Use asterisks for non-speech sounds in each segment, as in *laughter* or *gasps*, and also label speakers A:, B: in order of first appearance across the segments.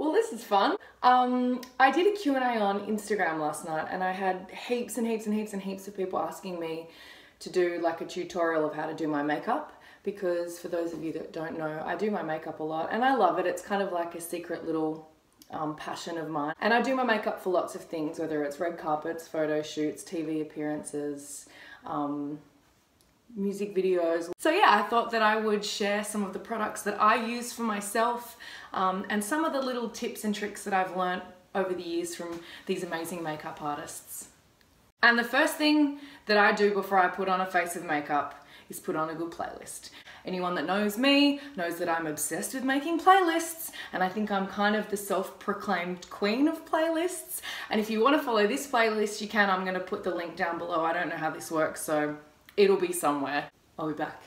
A: Well, this is fun. Um, I did a Q&A on Instagram last night and I had heaps and heaps and heaps and heaps of people asking me to do like a tutorial of how to do my makeup because for those of you that don't know, I do my makeup a lot and I love it. It's kind of like a secret little um, passion of mine. And I do my makeup for lots of things, whether it's red carpets, photo shoots, TV appearances, um, music videos. So yeah, I thought that I would share some of the products that I use for myself um, and some of the little tips and tricks that I've learned over the years from these amazing makeup artists. And the first thing that I do before I put on a face of makeup is put on a good playlist. Anyone that knows me knows that I'm obsessed with making playlists and I think I'm kind of the self-proclaimed queen of playlists. And if you want to follow this playlist, you can. I'm going to put the link down below. I don't know how this works, so it'll be somewhere. I'll be back.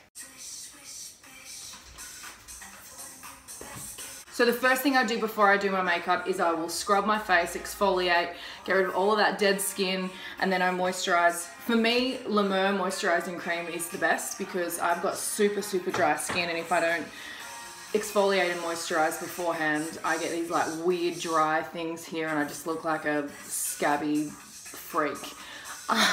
A: So the first thing I do before I do my makeup is I will scrub my face, exfoliate, get rid of all of that dead skin, and then I moisturize. For me, La Mer moisturizing cream is the best because I've got super, super dry skin, and if I don't exfoliate and moisturize beforehand, I get these like weird dry things here, and I just look like a scabby freak. *laughs*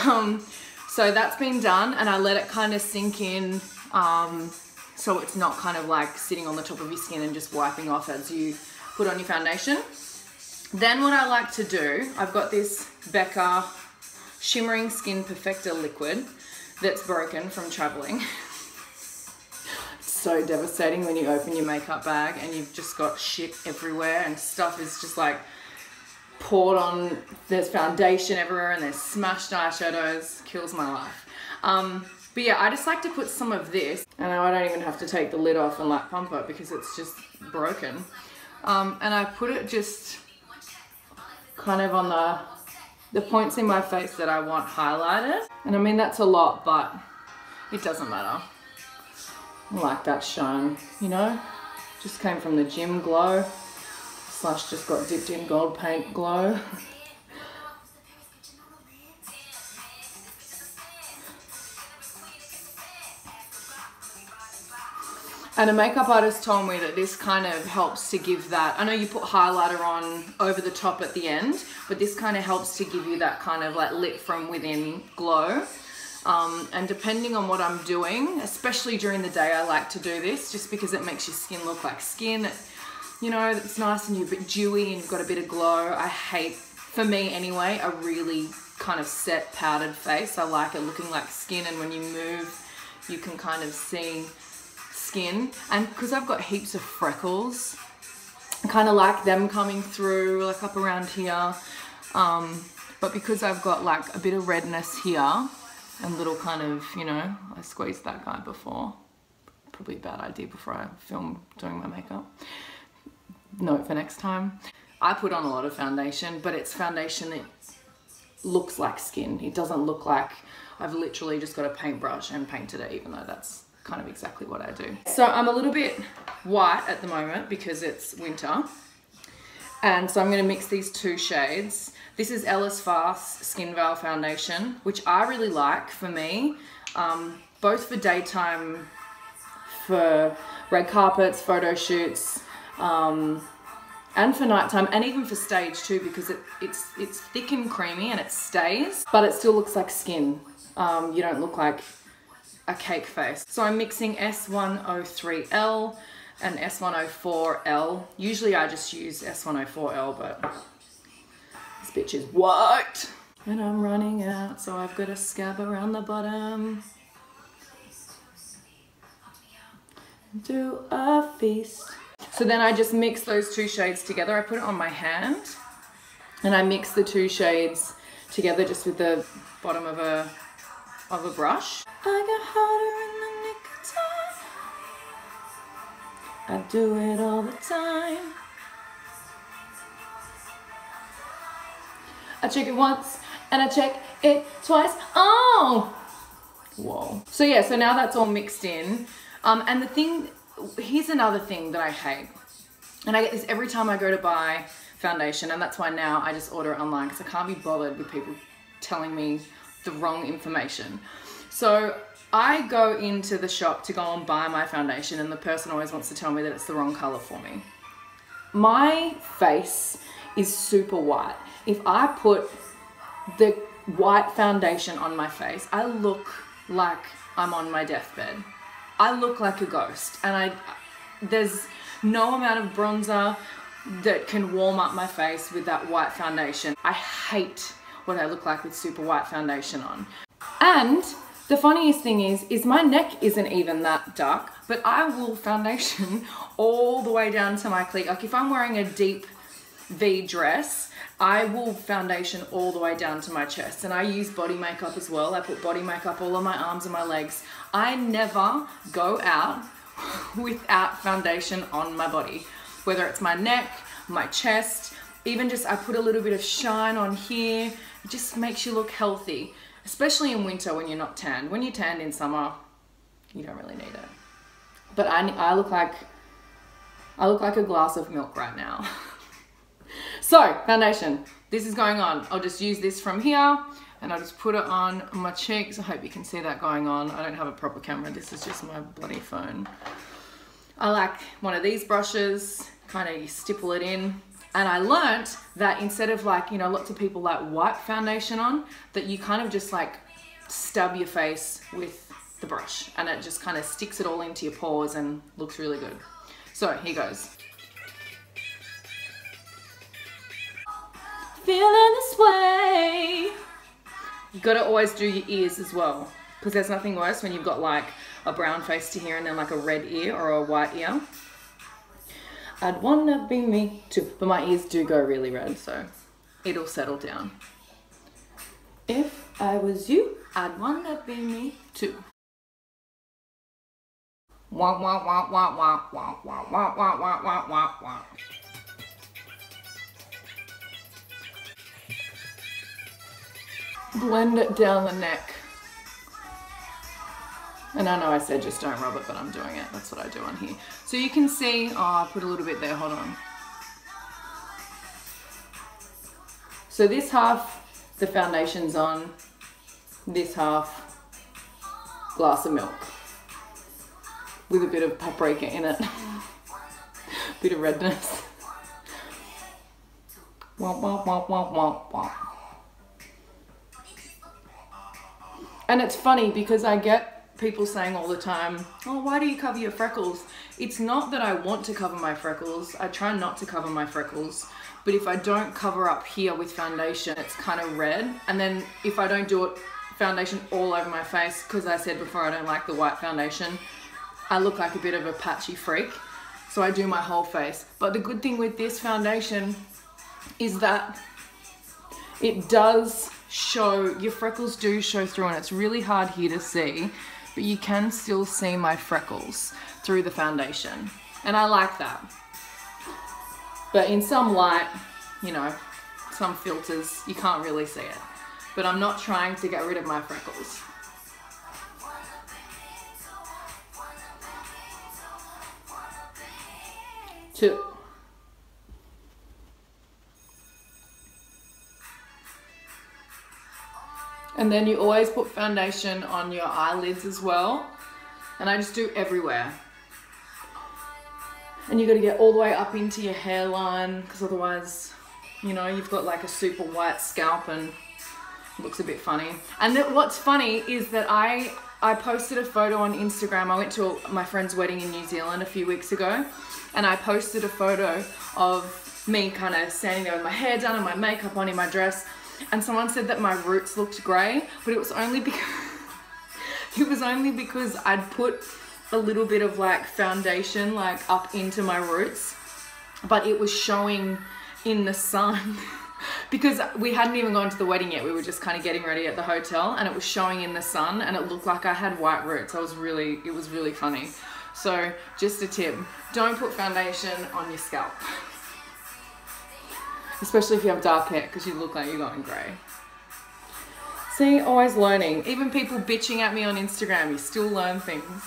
A: Um, so that's been done, and I let it kind of sink in. Um, so it's not kind of like sitting on the top of your skin and just wiping off as you put on your foundation. Then what I like to do, I've got this Becca Shimmering Skin Perfecter Liquid that's broken from traveling. *laughs* it's so devastating when you open your makeup bag and you've just got shit everywhere and stuff is just like poured on, there's foundation everywhere and there's smashed eyeshadows, kills my life. Um, but yeah, I just like to put some of this, and I don't even have to take the lid off and like pump it because it's just broken. Um, and I put it just kind of on the, the points in my face that I want highlighted. And I mean, that's a lot, but it doesn't matter. I like that shine, you know? Just came from the gym glow, slash just got dipped in gold paint glow. And a makeup artist told me that this kind of helps to give that, I know you put highlighter on over the top at the end, but this kind of helps to give you that kind of like lit from within glow. Um, and depending on what I'm doing, especially during the day, I like to do this just because it makes your skin look like skin. You know, it's nice and you're a bit dewy and you've got a bit of glow. I hate, for me anyway, a really kind of set powdered face. I like it looking like skin and when you move, you can kind of see skin and because I've got heaps of freckles I kind of like them coming through like up around here um, but because I've got like a bit of redness here and little kind of you know I squeezed that guy before probably a bad idea before I film doing my makeup note for next time I put on a lot of foundation but it's foundation that looks like skin it doesn't look like I've literally just got a paintbrush and painted it even though that's kind of exactly what I do. So I'm a little bit white at the moment because it's winter. And so I'm going to mix these two shades. This is Ellis Faas Skin Veil Foundation, which I really like for me, um, both for daytime, for red carpets, photo shoots, um, and for nighttime, and even for stage too, because it, it's, it's thick and creamy and it stays, but it still looks like skin. Um, you don't look like a cake face. So I'm mixing S103L and S104L. Usually I just use S104L, but this bitch is white. And I'm running out, so I've got a scab around the bottom. Do a feast. So then I just mix those two shades together. I put it on my hand and I mix the two shades together just with the bottom of a of a brush. I got harder in the nick of time. I do it all the time. I check it once and I check it twice. Oh! Whoa. So yeah, so now that's all mixed in. Um, and the thing, here's another thing that I hate. And I get this every time I go to buy foundation and that's why now I just order it online because I can't be bothered with people telling me the wrong information. So I go into the shop to go and buy my foundation and the person always wants to tell me that it's the wrong color for me. my face is super white. If I put the white foundation on my face, I look like I'm on my deathbed. I look like a ghost and I there's no amount of bronzer that can warm up my face with that white foundation. I hate what I look like with super white foundation on. And the funniest thing is, is my neck isn't even that dark, but I will foundation *laughs* all the way down to my cleat. Like if I'm wearing a deep V dress, I will foundation all the way down to my chest and I use body makeup as well. I put body makeup all on my arms and my legs. I never go out without foundation on my body, whether it's my neck, my chest, even just I put a little bit of shine on here. It just makes you look healthy, especially in winter when you're not tanned. When you're tanned in summer, you don't really need it. But I, I look like I look like a glass of milk right now. *laughs* so, foundation. This is going on. I'll just use this from here and I'll just put it on my cheeks. I hope you can see that going on. I don't have a proper camera. This is just my bloody phone. I like one of these brushes, kind of stipple it in. And I learnt that instead of like, you know, lots of people like white foundation on, that you kind of just like stab your face with the brush and it just kind of sticks it all into your pores and looks really good. So here goes. Feeling this way. You gotta always do your ears as well because there's nothing worse when you've got like a brown face to here and then like a red ear or a white ear. I'd wanna be me too, but my ears do go really red, so it'll settle down. If I was you, I'd wanna be me too. Wah wah wah wah wah wah wah wah wah wah wah wah wah. Blend it down the neck. And I know I said just don't rub it, but I'm doing it. That's what I do on here. So you can see, oh, I put a little bit there, hold on. So this half, the foundation's on. This half, glass of milk. With a bit of paprika in it. *laughs* bit of redness. Womp, womp, womp, womp, womp, womp. And it's funny because I get people saying all the time, oh, why do you cover your freckles? It's not that I want to cover my freckles. I try not to cover my freckles. But if I don't cover up here with foundation, it's kind of red. And then if I don't do it foundation all over my face, because I said before I don't like the white foundation, I look like a bit of a patchy freak. So I do my whole face. But the good thing with this foundation is that it does show, your freckles do show through and it's really hard here to see, but you can still see my freckles through the foundation. And I like that. But in some light, you know, some filters, you can't really see it. But I'm not trying to get rid of my freckles. Two. And then you always put foundation on your eyelids as well. And I just do everywhere. And you got to get all the way up into your hairline because otherwise, you know, you've got like a super white scalp and looks a bit funny. And what's funny is that I I posted a photo on Instagram. I went to my friend's wedding in New Zealand a few weeks ago and I posted a photo of me kind of standing there with my hair done and my makeup on in my dress and someone said that my roots looked grey, but it was only because *laughs* it was only because I'd put a little bit of like foundation like up into my roots, but it was showing in the sun. *laughs* because we hadn't even gone to the wedding yet. We were just kind of getting ready at the hotel and it was showing in the sun and it looked like I had white roots. I was really, it was really funny. So just a tip, don't put foundation on your scalp. *laughs* Especially if you have dark hair because you look like you're going grey. See, always learning. Even people bitching at me on Instagram, you still learn things.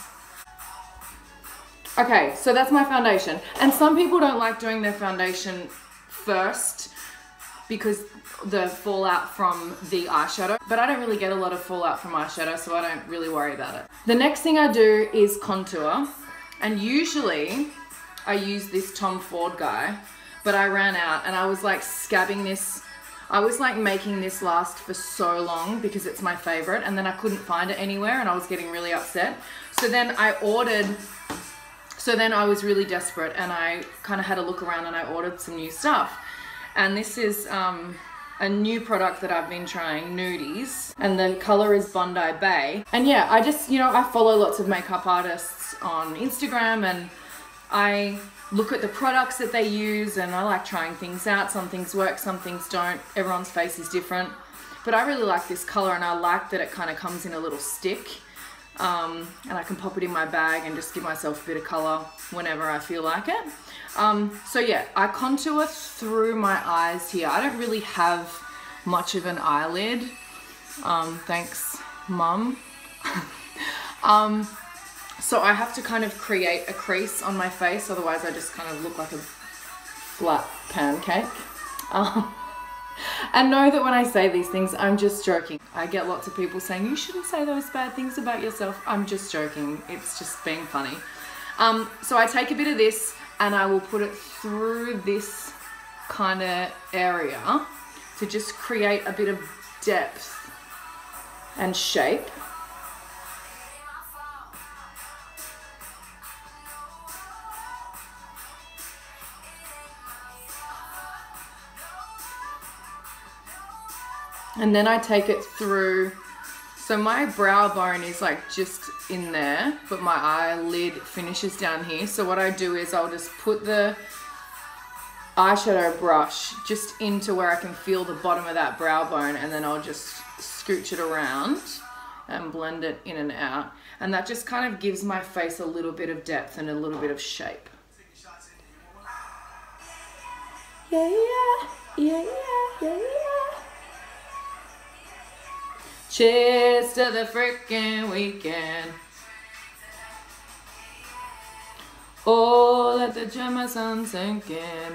A: Okay, so that's my foundation. And some people don't like doing their foundation first because the fallout from the eyeshadow. But I don't really get a lot of fallout from eyeshadow, so I don't really worry about it. The next thing I do is contour. And usually I use this Tom Ford guy but I ran out and I was like scabbing this. I was like making this last for so long because it's my favorite and then I couldn't find it anywhere and I was getting really upset. So then I ordered, so then I was really desperate and I kind of had a look around and I ordered some new stuff. And this is um, a new product that I've been trying, Nudies, and the color is Bondi Bae. And yeah, I just, you know, I follow lots of makeup artists on Instagram and I look at the products that they use and I like trying things out. Some things work, some things don't. Everyone's face is different. But I really like this color and I like that it kind of comes in a little stick. Um, and I can pop it in my bag and just give myself a bit of color whenever I feel like it. Um, so yeah, I contour through my eyes here. I don't really have much of an eyelid. Um, thanks, mum. *laughs* so I have to kind of create a crease on my face, otherwise I just kind of look like a flat pancake. Um, *laughs* and know that when I say these things, I'm just joking. I get lots of people saying, you shouldn't say those bad things about yourself. I'm just joking. It's just being funny. Um, so I take a bit of this and I will put it through this kind of area to just create a bit of depth and shape. And then I take it through so my brow bone is like just in there, but my eyelid finishes down here. So what I do is I'll just put the eyeshadow brush just into where I can feel the bottom of that brow bone and then I'll just scooch it around and blend it in and out. And that just kind of gives my face a little bit of depth and a little bit of shape. Yeah, yeah, yeah, yeah, yeah, yeah. Cheers to the freaking weekend. Oh, let the Jameson sink in.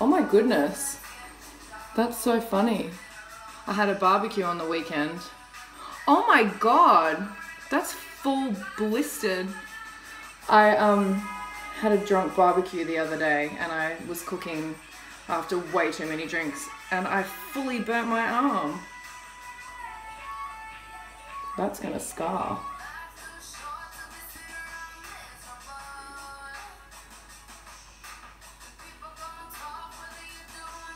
A: Oh my goodness. That's so funny. I had a barbecue on the weekend. Oh my god. That's full blistered. I um had a drunk barbecue the other day and I was cooking after way too many drinks and I fully burnt my arm. That's gonna scar.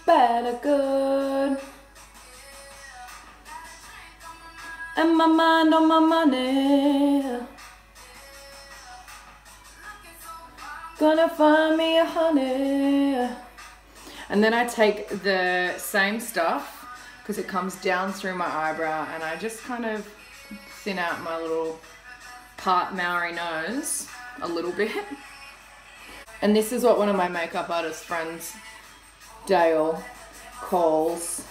A: Better good. And my mind on my money. Gonna find me a honey. And then I take the same stuff because it comes down through my eyebrow and I just kind of thin out my little part Maori nose a little bit. And this is what one of my makeup artist friends, Dale, calls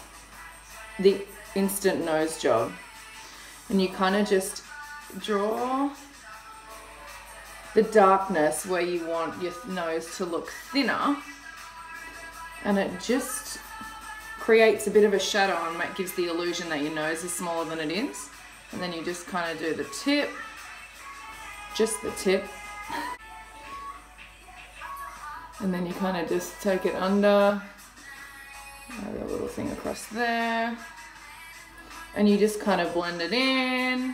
A: the instant nose job. And you kind of just draw the darkness where you want your nose to look thinner and it just creates a bit of a shadow and gives the illusion that your nose is smaller than it is. And then you just kind of do the tip, just the tip. And then you kind of just take it under, a little thing across there. And you just kind of blend it in.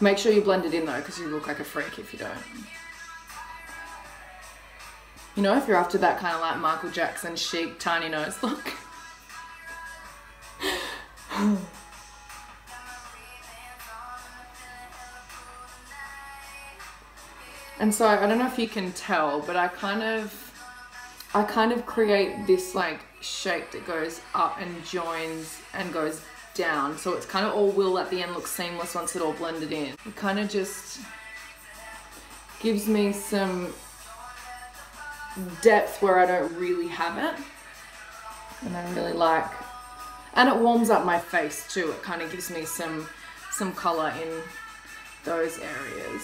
A: Make sure you blend it in though, because you look like a freak if you don't. You know, if you're after that kind of like Michael Jackson chic tiny nose look. *laughs* and so I don't know if you can tell, but I kind of I kind of create this like shape that goes up and joins and goes down. So it's kind of all will at the end look seamless once it all blended in. It kind of just gives me some depth where I don't really have it. And I really like, and it warms up my face too. It kind of gives me some, some color in those areas.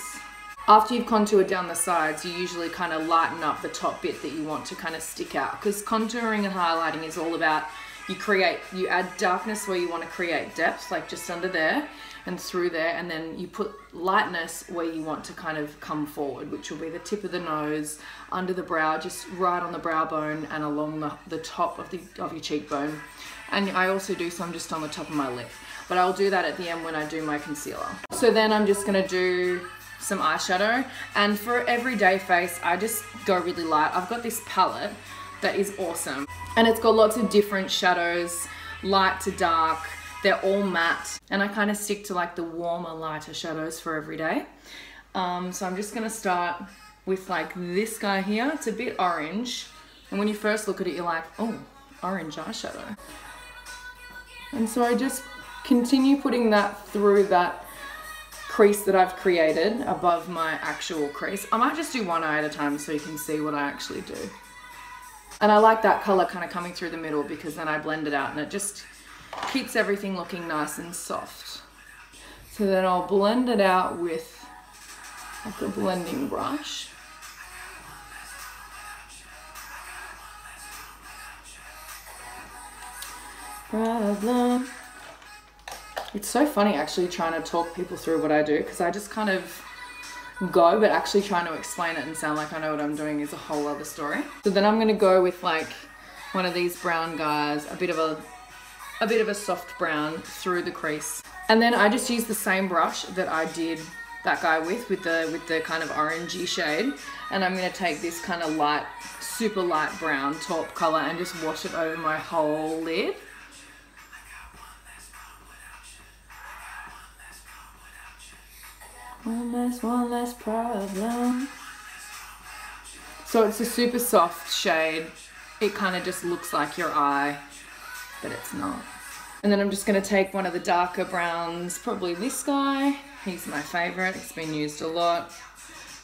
A: After you've contoured down the sides, you usually kind of lighten up the top bit that you want to kind of stick out because contouring and highlighting is all about you create, you add darkness where you want to create depth, like just under there, and through there and then you put lightness where you want to kind of come forward which will be the tip of the nose under the brow just right on the brow bone and along the, the top of the of your cheekbone. And I also do some just on the top of my lip but I'll do that at the end when I do my concealer. So then I'm just gonna do some eyeshadow and for everyday face I just go really light. I've got this palette that is awesome and it's got lots of different shadows light to dark they're all matte and I kind of stick to like the warmer lighter shadows for every day um, so I'm just gonna start with like this guy here it's a bit orange and when you first look at it you're like oh orange eyeshadow and so I just continue putting that through that crease that I've created above my actual crease. I might just do one eye at a time so you can see what I actually do. And I like that color kind of coming through the middle because then I blend it out and it just keeps everything looking nice and soft. So then I'll blend it out with like a blending brush. Problem. It's so funny actually trying to talk people through what I do because I just kind of go but actually trying to explain it and sound like I know what I'm doing is a whole other story. So then I'm gonna go with like one of these brown guys, a bit of a a bit of a soft brown through the crease. And then I just use the same brush that I did that guy with, with the with the kind of orangey shade. And I'm gonna take this kind of light, super light brown taupe color and just wash it over my whole lid. One less, one less problem. So it's a super soft shade. It kind of just looks like your eye, but it's not. And then I'm just going to take one of the darker browns, probably this guy. He's my favorite. It's been used a lot.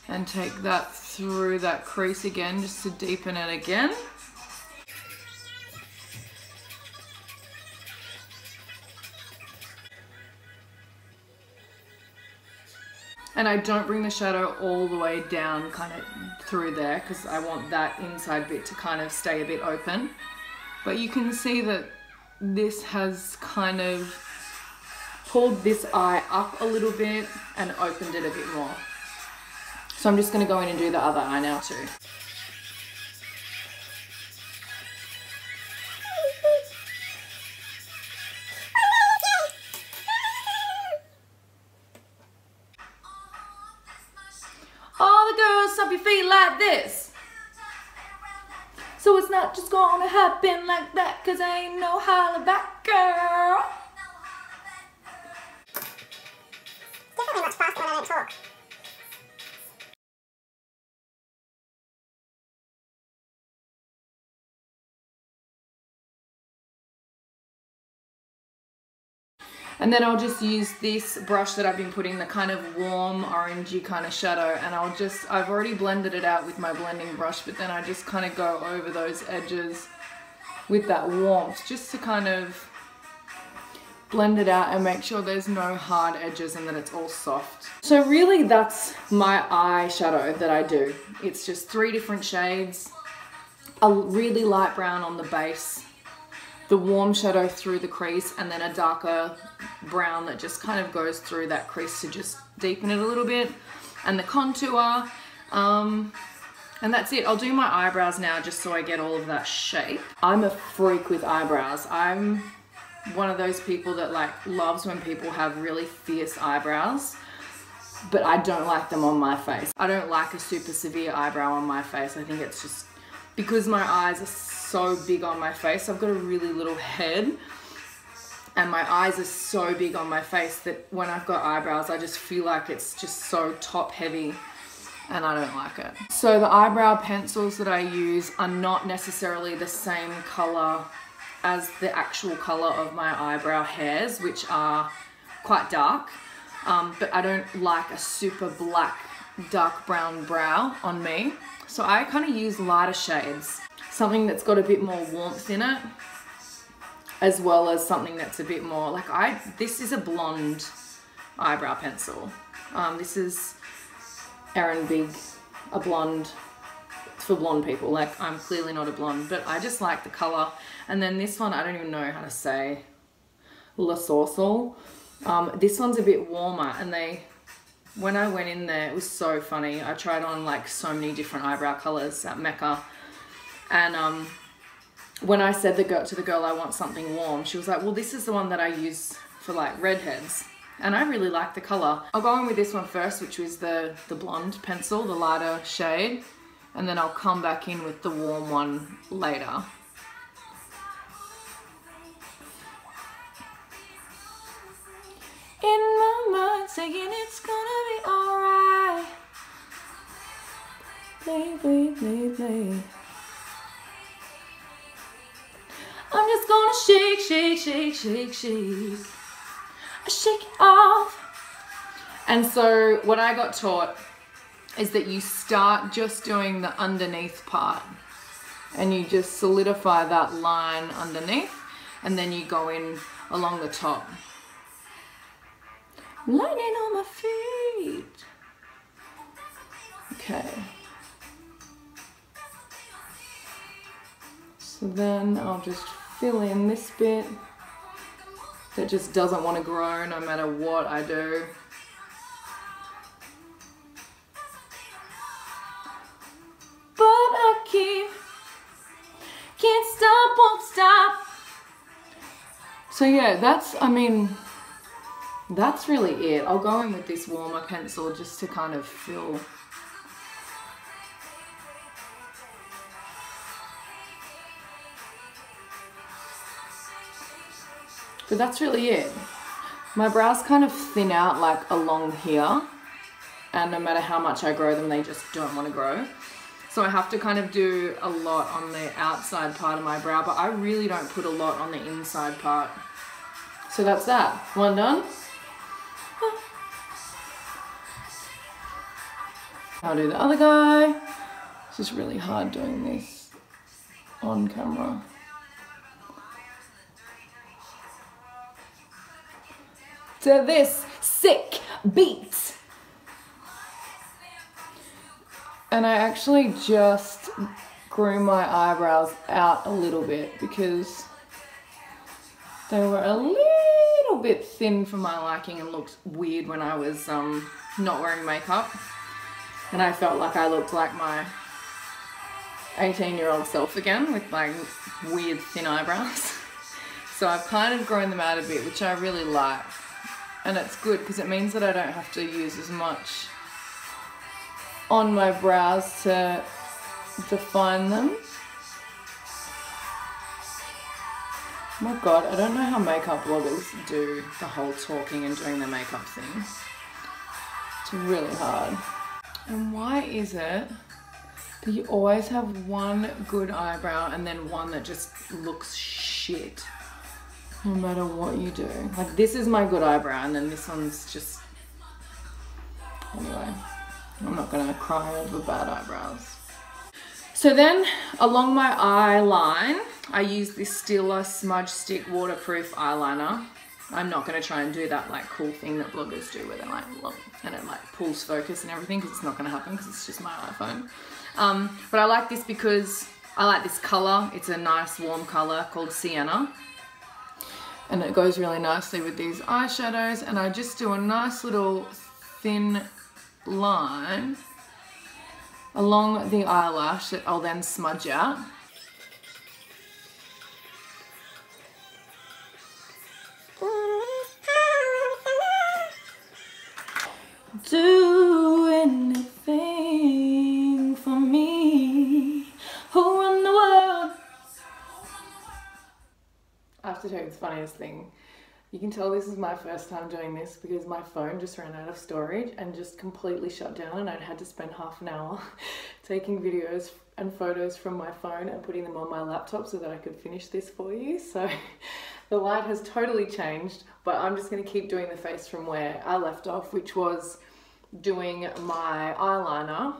A: And take that through that crease again just to deepen it again. And I don't bring the shadow all the way down kind of through there because I want that inside bit to kind of stay a bit open. But you can see that this has kind of pulled this eye up a little bit and opened it a bit more. So I'm just going to go in and do the other eye now too. Not just gonna happen like that, cause I ain't no holla back girl. Much faster when I talk. And then I'll just use this brush that I've been putting the kind of warm orangey kind of shadow and I'll just, I've already blended it out with my blending brush but then I just kind of go over those edges with that warmth just to kind of blend it out and make sure there's no hard edges and that it's all soft. So really that's my eyeshadow that I do. It's just three different shades, a really light brown on the base, the warm shadow through the crease and then a darker brown that just kind of goes through that crease to just deepen it a little bit and the contour um, and that's it. I'll do my eyebrows now just so I get all of that shape. I'm a freak with eyebrows. I'm one of those people that like loves when people have really fierce eyebrows but I don't like them on my face. I don't like a super severe eyebrow on my face. I think it's just because my eyes are so big on my face. I've got a really little head and my eyes are so big on my face that when I've got eyebrows, I just feel like it's just so top heavy and I don't like it. So the eyebrow pencils that I use are not necessarily the same color as the actual color of my eyebrow hairs, which are quite dark. Um, but I don't like a super black, dark brown brow on me. So I kind of use lighter shades something that's got a bit more warmth in it as well as something that's a bit more like I this is a blonde eyebrow pencil. Um, this is Erin Bigg a blonde for blonde people. Like I'm clearly not a blonde but I just like the color and then this one I don't even know how to say. La Sourcil Um, this one's a bit warmer and they, when I went in there, it was so funny. I tried on like so many different eyebrow colors at Mecca. And um, when I said the girl, to the girl I want something warm, she was like, well, this is the one that I use for like redheads. And I really like the color. I'll go in with this one first, which was the, the blonde pencil, the lighter shade. And then I'll come back in with the warm one later. in my mind saying it's gonna be alright. Play, play, play, play. I'm just gonna shake, shake, shake, shake, shake. I shake it off. And so what I got taught is that you start just doing the underneath part and you just solidify that line underneath and then you go in along the top lightning on my feet. Okay. So then I'll just fill in this bit that just doesn't want to grow no matter what I do. But I keep, can't stop, won't stop. So yeah, that's, I mean, that's really it. I'll go in with this warmer pencil just to kind of fill But that's really it. My brows kind of thin out like along here and no matter how much I grow them, they just don't want to grow. So I have to kind of do a lot on the outside part of my brow, but I really don't put a lot on the inside part. So that's that. One done. *gasps* I'll do the other guy. It's just really hard doing this on camera. To this sick beat. And I actually just grew my eyebrows out a little bit because they were a little bit thin for my liking and looked weird when I was um, not wearing makeup and I felt like I looked like my 18 year old self again with my weird thin eyebrows. *laughs* so I've kind of grown them out a bit, which I really like. And it's good because it means that I don't have to use as much on my brows to define them. Oh my god, I don't know how makeup bloggers do the whole talking and doing the makeup thing. It's really hard. And why is it that you always have one good eyebrow and then one that just looks shit? No matter what you do. Like this is my good eyebrow and this one's just... Anyway, I'm not gonna cry over bad eyebrows. So then along my eye line, I use this Stila Smudge Stick Waterproof Eyeliner. I'm not to try and do that like cool thing that bloggers do where they like look and it like pulls focus and everything because it's not to happen because it's just my iPhone. Um, but I like this because I like this color. It's a nice warm color called Sienna. And it goes really nicely with these eyeshadows and I just do a nice little thin line along the eyelash that I'll then smudge out. do have to tell you the funniest thing. You can tell this is my first time doing this because my phone just ran out of storage and just completely shut down and I'd had to spend half an hour *laughs* taking videos and photos from my phone and putting them on my laptop so that I could finish this for you. *laughs* So the light has totally changed, but I'm just gonna keep doing the face from where I left off, which was doing my eyeliner,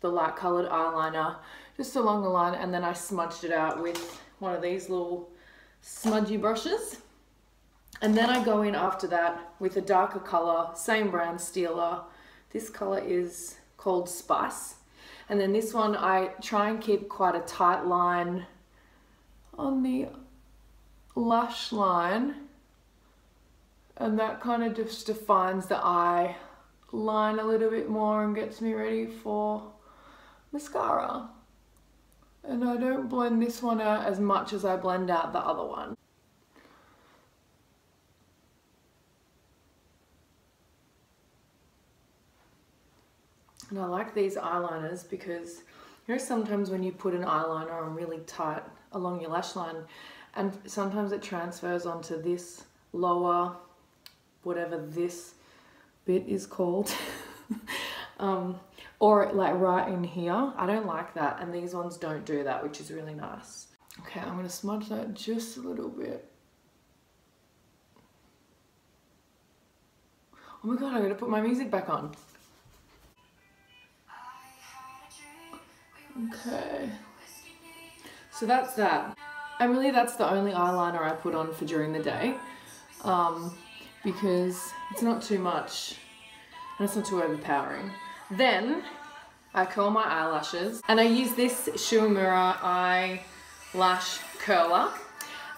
A: the light colored eyeliner, just along the line and then I smudged it out with one of these little smudgy brushes. And then I go in after that with a darker color, same brand, Stila. This color is called Spice. And then this one, I try and keep quite a tight line on the lash line And that kind of just defines the eye line a little bit more and gets me ready for mascara. And I don't blend this one out as much as I blend out the other one. And I like these eyeliners because you know sometimes when you put an eyeliner on really tight along your lash line and sometimes it transfers onto this lower, whatever this bit is called. *laughs* um, or like right in here. I don't like that and these ones don't do that which is really nice. Okay, I'm gonna smudge that just a little bit. Oh my god, I'm gonna put my music back on. Okay. So that's that. And really that's the only eyeliner I put on for during the day. Um, because it's not too much and it's not too overpowering. Then I curl my eyelashes and I use this Shu Uemura eyelash curler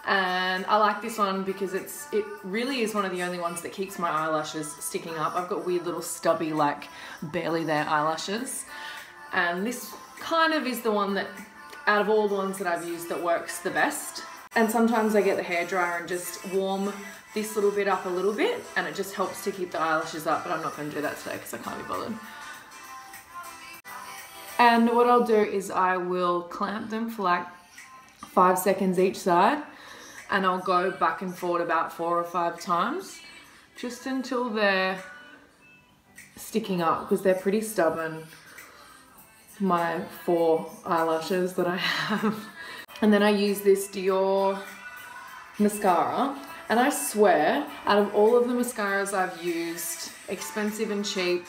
A: and I like this one because it's it really is one of the only ones that keeps my eyelashes sticking up. I've got weird little stubby like barely there eyelashes and this kind of is the one that out of all the ones that I've used that works the best. And sometimes I get the hairdryer and just warm this little bit up a little bit and it just helps to keep the eyelashes up but I'm not going to do that today because I can't be bothered. And what I'll do is I will clamp them for like five seconds each side and I'll go back and forward about four or five times just until they're sticking up because they're pretty stubborn my four eyelashes that I have. *laughs* And then I use this Dior mascara and I swear out of all of the mascaras I've used expensive and cheap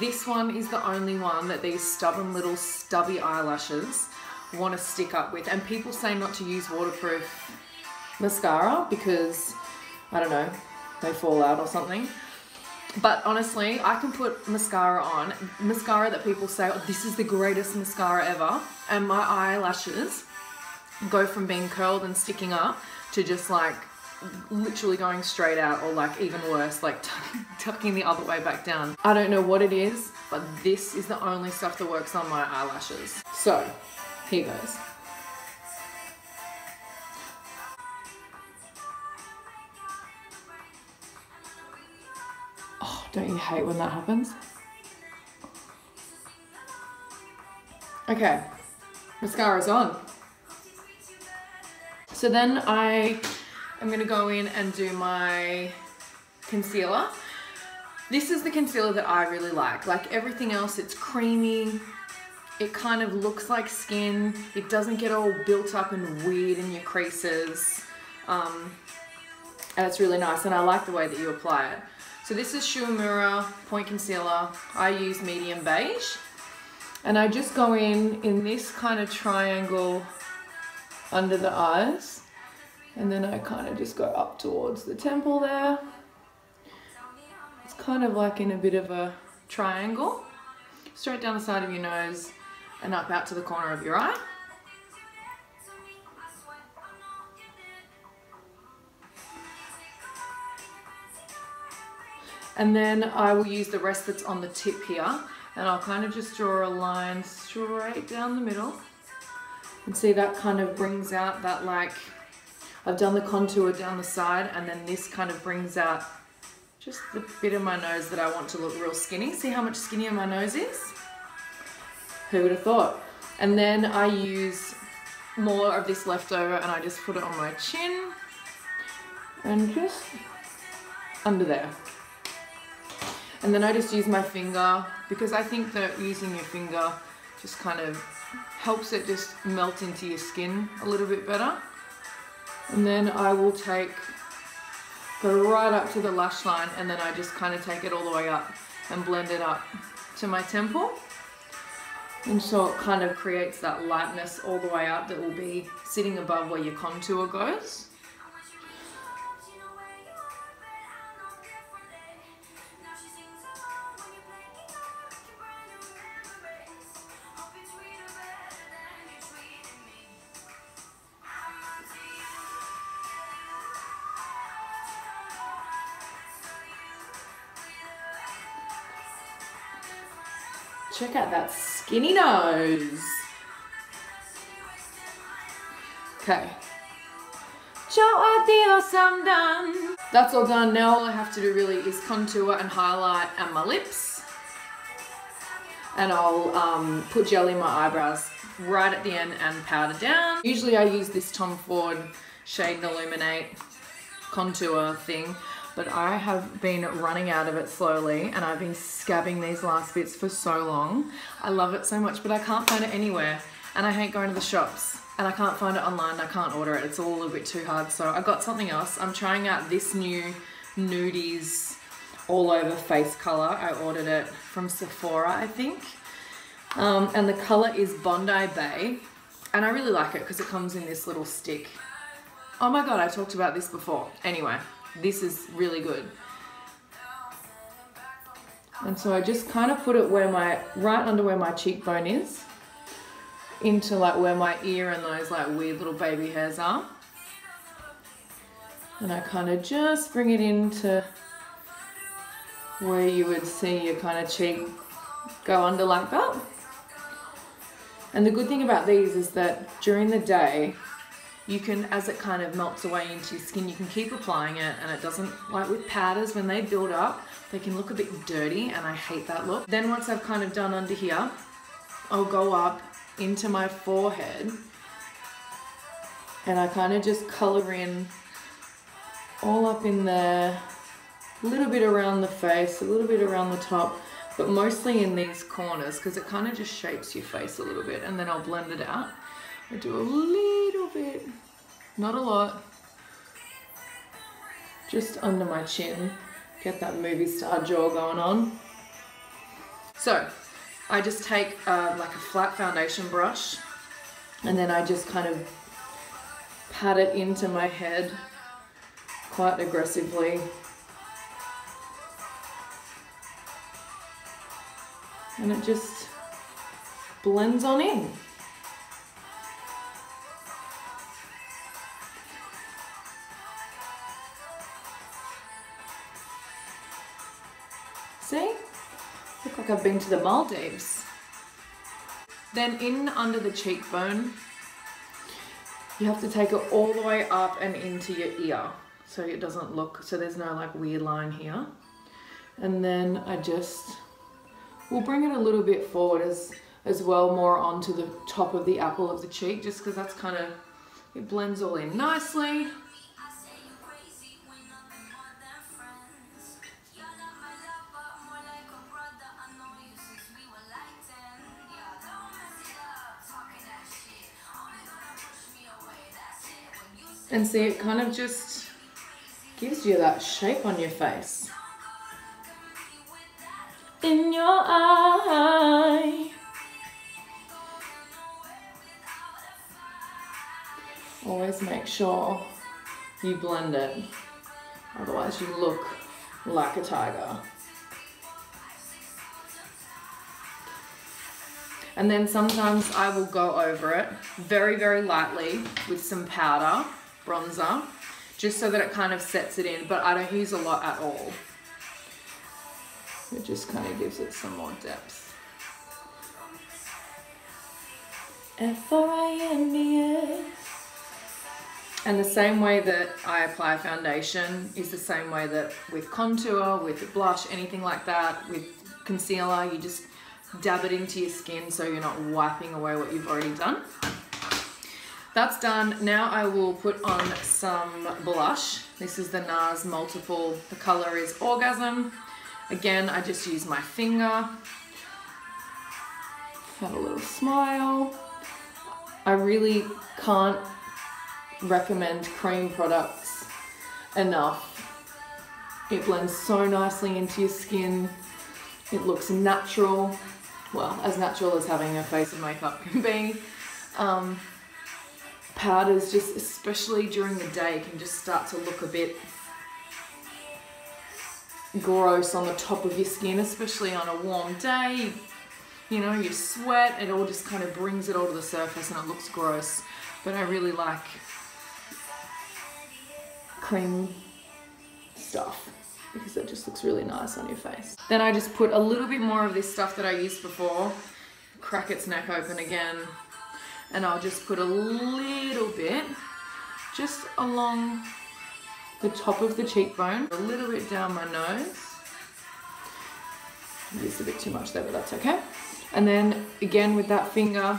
A: this one is the only one that these stubborn little stubby eyelashes want to stick up with. And people say not to use waterproof mascara because, I don't know, they fall out or something. But honestly, I can put mascara on, mascara that people say, oh, this is the greatest mascara ever. And my eyelashes go from being curled and sticking up to just like literally going straight out or like even worse, like *laughs* tucking the other way back down. I don't know what it is, but this is the only stuff that works on my eyelashes. So, here goes. Oh, don't you hate when that happens? Okay, mascara's on. So then I I'm gonna go in and do my concealer. This is the concealer that I really like. Like everything else, it's creamy. It kind of looks like skin. It doesn't get all built up and weird in your creases. Um, and it's really nice and I like the way that you apply it. So this is Shu Uemura Point Concealer. I use medium beige. And I just go in in this kind of triangle under the eyes. And then I kind of just go up towards the temple there. It's kind of like in a bit of a triangle. Straight down the side of your nose and up out to the corner of your eye. And then I will use the rest that's on the tip here and I'll kind of just draw a line straight down the middle and see that kind of brings out that like I've done the contour down the side and then this kind of brings out just the bit of my nose that I want to look real skinny. See how much skinnier my nose is? Who would have thought? And then I use more of this leftover and I just put it on my chin and just under there. And then I just use my finger because I think that using your finger just kind of helps it just melt into your skin a little bit better. And then I will take, go right up to the lash line and then I just kind of take it all the way up and blend it up to my temple. And so it kind of creates that lightness all the way up that will be sitting above where your contour goes. That skinny nose. Okay. That's all done. Now all I have to do really is contour and highlight and my lips. And I'll um, put gel in my eyebrows right at the end and powder down. Usually I use this Tom Ford Shade and Illuminate contour thing but I have been running out of it slowly and I've been scabbing these last bits for so long. I love it so much, but I can't find it anywhere and I hate going to the shops and I can't find it online. I can't order it. It's all a little bit too hard. So I got something else. I'm trying out this new Nudies all over face color. I ordered it from Sephora, I think. Um, and the color is Bondi Bae. And I really like it because it comes in this little stick. Oh my God, I talked about this before. Anyway, this is really good. And so I just kind of put it where my, right under where my cheekbone is, into like where my ear and those like weird little baby hairs are. And I kind of just bring it into where you would see your kind of cheek go under like that. And the good thing about these is that during the day, you can, as it kind of melts away into your skin, you can keep applying it and it doesn't, like with powders, when they build up, they can look a bit dirty and I hate that look. Then once I've kind of done under here, I'll go up into my forehead and I kind of just color in all up in there, a little bit around the face, a little bit around the top, but mostly in these corners because it kind of just shapes your face a little bit and then I'll blend it out. I do a little bit, not a lot, just under my chin. Get that movie star jaw going on. So, I just take uh, like a flat foundation brush and then I just kind of pat it into my head quite aggressively. And it just blends on in. I've been to the Maldives. Then in under the cheekbone, you have to take it all the way up and into your ear so it doesn't look, so there's no like weird line here. And then I just, we'll bring it a little bit forward as, as well, more onto the top of the apple of the cheek, just because that's kind of, it blends all in nicely. And see, it kind of just gives you that shape on your face. In your eye. Always make sure you blend it. Otherwise you look like a tiger. And then sometimes I will go over it very, very lightly with some powder bronzer just so that it kind of sets it in, but I don't use a lot at all. It just kind of gives it some more depth. And the same way that I apply foundation is the same way that with contour, with blush, anything like that, with concealer, you just dab it into your skin so you're not wiping away what you've already done. That's done. Now I will put on some blush. This is the NARS Multiple. The color is Orgasm. Again, I just use my finger. Have a little smile. I really can't recommend cream products enough. It blends so nicely into your skin. It looks natural. Well, as natural as having a face of makeup can be. Um, powders just especially during the day can just start to look a bit gross on the top of your skin especially on a warm day. You know you sweat it all just kind of brings it all to the surface and it looks gross. But I really like cream stuff because it just looks really nice on your face. Then I just put a little bit more of this stuff that I used before, crack its neck open again, and I'll just put a little bit just along the top of the cheekbone, a little bit down my nose. I a bit too much there, but that's okay. And then again with that finger,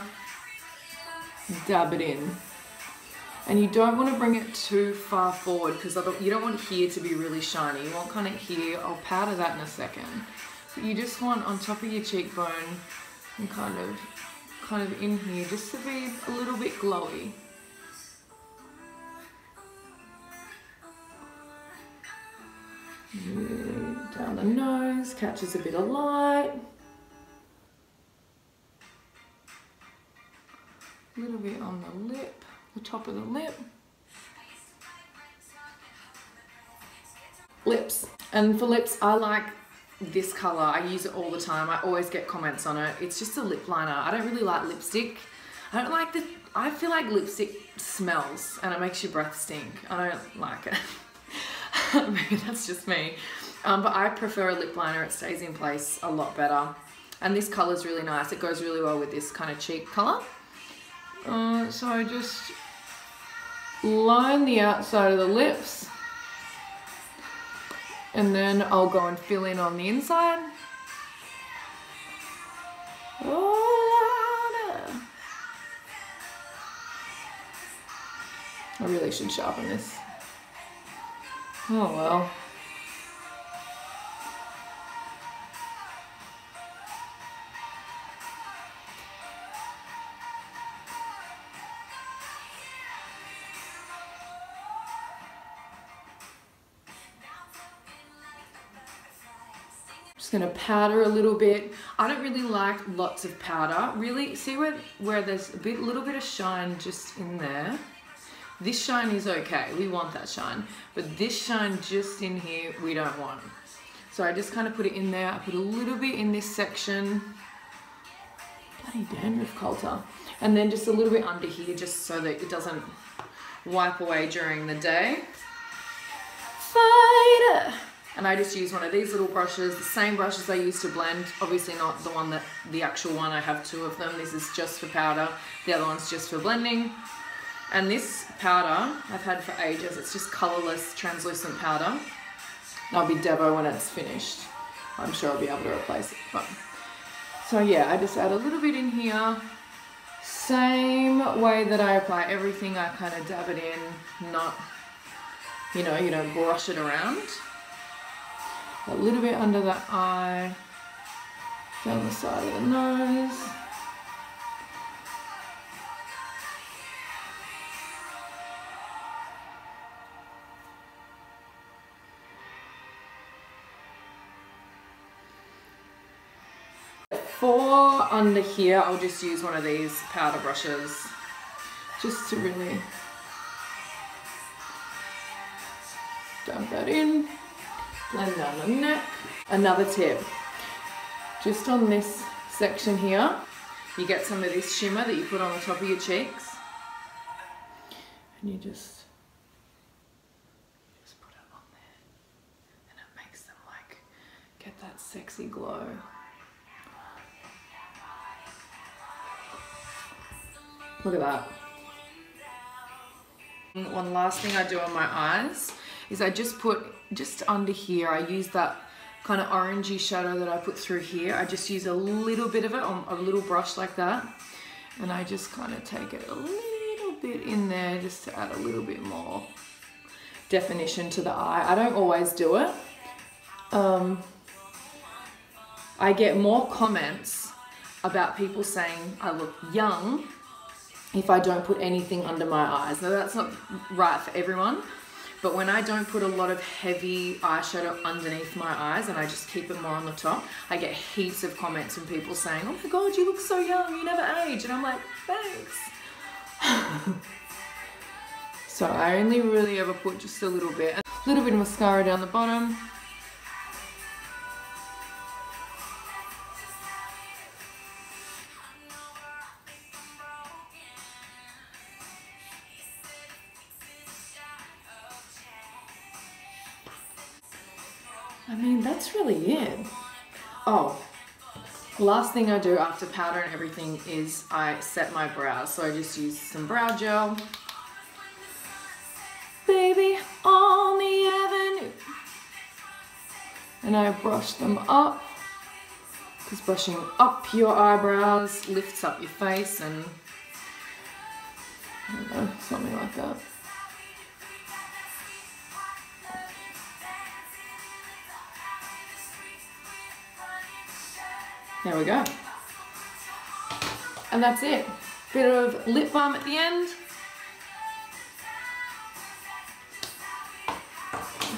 A: dab it in. And you don't want to bring it too far forward because you don't want here to be really shiny. You want kind of here, I'll powder that in a second. But you just want on top of your cheekbone and kind of, kind of in here just to be a little bit glowy. Down the nose, catches a bit of light. A little bit on the lip, the top of the lip. Lips. And for lips, I like this color. I use it all the time. I always get comments on it. It's just a lip liner. I don't really like lipstick. I don't like the, I feel like lipstick smells and it makes your breath stink. I don't like it. *laughs* Maybe that's just me. Um, but I prefer a lip liner. It stays in place a lot better. And this color is really nice. It goes really well with this kind of cheek color. Uh, so I just line the outside of the lips. And then I'll go and fill in on the inside. Oh, I really should sharpen this. Oh well. Gonna powder a little bit. I don't really like lots of powder. Really, see where, where there's a bit, little bit of shine just in there? This shine is okay, we want that shine. But this shine just in here, we don't want. So I just kind of put it in there. I put a little bit in this section. Bloody dandruff coulter. And then just a little bit under here, just so that it doesn't wipe away during the day. Fighter! And I just use one of these little brushes, the same brushes I use to blend. Obviously not the one that, the actual one, I have two of them. This is just for powder. The other one's just for blending. And this powder I've had for ages. It's just colorless, translucent powder. I'll be Devo when it's finished. I'm sure I'll be able to replace it. But, so yeah, I just add a little bit in here. Same way that I apply everything, I kind of dab it in, not, you know, you don't brush it around. A little bit under the eye, down the side of the nose. For under here, I'll just use one of these powder brushes. Just to really dump that in, blend down the neck. Another tip, just on this section here, you get some of this shimmer that you put on the top of your cheeks and you just just put it on there and it makes them like get that sexy glow. Look at that. One last thing I do on my eyes is I just put, just under here, I use that kind of orangey shadow that I put through here. I just use a little bit of it on a little brush like that. And I just kind of take it a little bit in there just to add a little bit more definition to the eye. I don't always do it. Um, I get more comments about people saying I look young if I don't put anything under my eyes. Now that's not right for everyone, but when I don't put a lot of heavy eyeshadow underneath my eyes and I just keep it more on the top, I get heaps of comments from people saying, oh my God, you look so young, you never age. And I'm like, thanks. *laughs* so I only really ever put just a little bit. A little bit of mascara down the bottom. I mean, that's really it. Oh, last thing I do after powder and everything is I set my brows. So I just use some brow gel. Baby on the avenue. And I brush them up. Because brushing up your eyebrows lifts up your face and know, something like that. There we go. And that's it. Bit of lip balm at the end.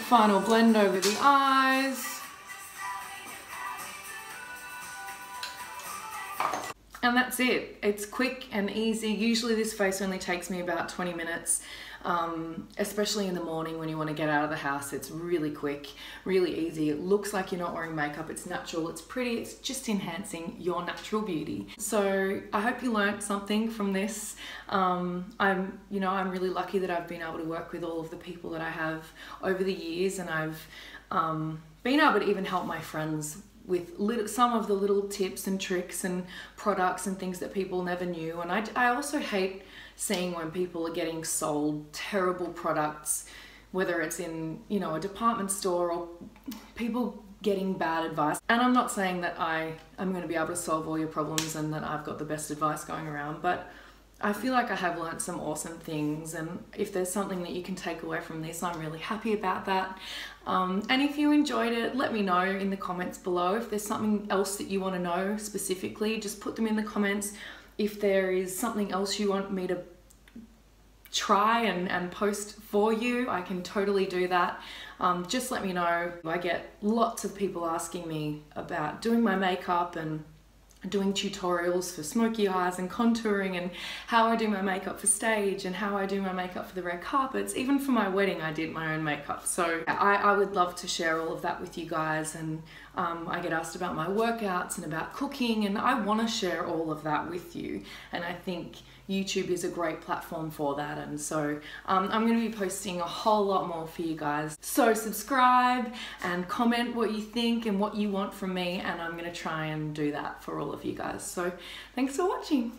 A: Final blend over the eyes. And that's it. It's quick and easy. Usually this face only takes me about 20 minutes, um, especially in the morning when you want to get out of the house. It's really quick, really easy. It looks like you're not wearing makeup. It's natural, it's pretty, it's just enhancing your natural beauty. So I hope you learned something from this. Um, I'm, you know, I'm really lucky that I've been able to work with all of the people that I have over the years and I've um, been able to even help my friends with little, some of the little tips and tricks and products and things that people never knew. And I, I also hate seeing when people are getting sold terrible products, whether it's in, you know, a department store or people getting bad advice. And I'm not saying that I am going to be able to solve all your problems and that I've got the best advice going around, but I feel like I have learnt some awesome things, and if there's something that you can take away from this, I'm really happy about that. Um, and if you enjoyed it, let me know in the comments below. If there's something else that you want to know specifically, just put them in the comments. If there is something else you want me to try and, and post for you, I can totally do that. Um, just let me know. I get lots of people asking me about doing my makeup and doing tutorials for smoky eyes and contouring and how I do my makeup for stage and how I do my makeup for the red carpets. Even for my wedding I did my own makeup. So I, I would love to share all of that with you guys and um, I get asked about my workouts and about cooking and I want to share all of that with you and I think YouTube is a great platform for that and so um, I'm going to be posting a whole lot more for you guys. So subscribe and comment what you think and what you want from me and I'm going to try and do that for all of you guys. So thanks for watching.